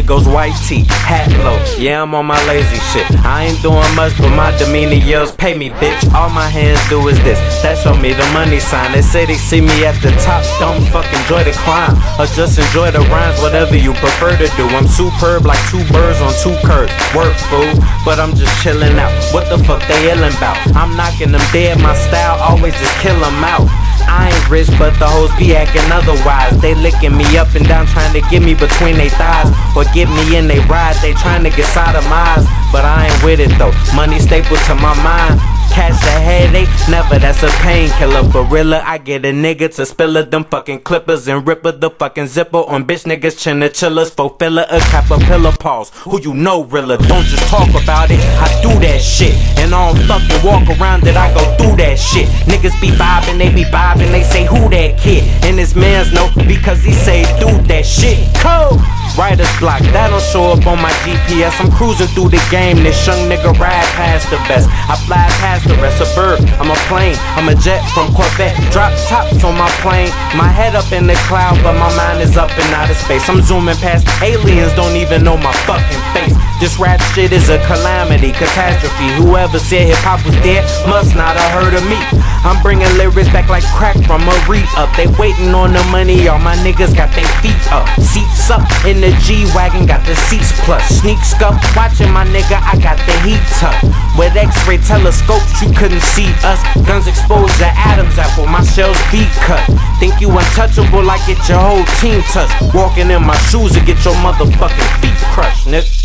goes white tee, hat low. Yeah, I'm on my lazy shit. I ain't doing much, but my demeanor yells, pay me, bitch. All my hands do is this. That show me the money sign. They say they see me at the top. Don't fuck enjoy the climb, or just enjoy the rhymes, whatever you prefer to do. I'm superb like two birds on two curves. Work, fool, but I'm just chilling out. What the fuck they yelling about? I'm knocking them dead. My style always just kill them out. But the hoes be acting otherwise. They licking me up and down, trying to get me between their thighs. Or get me in they ride, they trying to get sodomized. But I ain't with it though, money staple to my mind. Catch a headache, never that's a painkiller. Gorilla, I get a nigga to spill it, them fucking clippers and rip the fucking zipper on bitch niggas chinchillas. Fulfiller, a caterpillar pause. Who you know, Rilla? Don't just talk about it, I do that shit. And I don't fucking walk around it, I go through that shit. Niggas be vibing, they be vibing, they say who that kid. And his mans no, because he say do that shit. Code! Writer's block, that don't show up on my GPS. I'm cruising through the game, this young nigga ride past the best. I fly past the rest, a bird, I'm a plane, I'm a jet from Corvette. Drop tops on my plane, my head up in the cloud, but my mind is up in outer space. I'm zooming past aliens, don't even know my fucking. This rap shit is a calamity, catastrophe. Whoever said hip hop was dead must not have heard of me. I'm bringing lyrics back like crack from a re up. They waiting on the money, all my niggas got their feet up. Seats up in the G Wagon, got the seats plus. Sneak scuff, watching my nigga, I got the heat up. With x ray telescopes, you couldn't see us. Guns exposed to Adam's apple, my shells be cut. Think you untouchable, I get your whole team touched. Walking in my shoes to get your motherfucking feet crushed, nigga.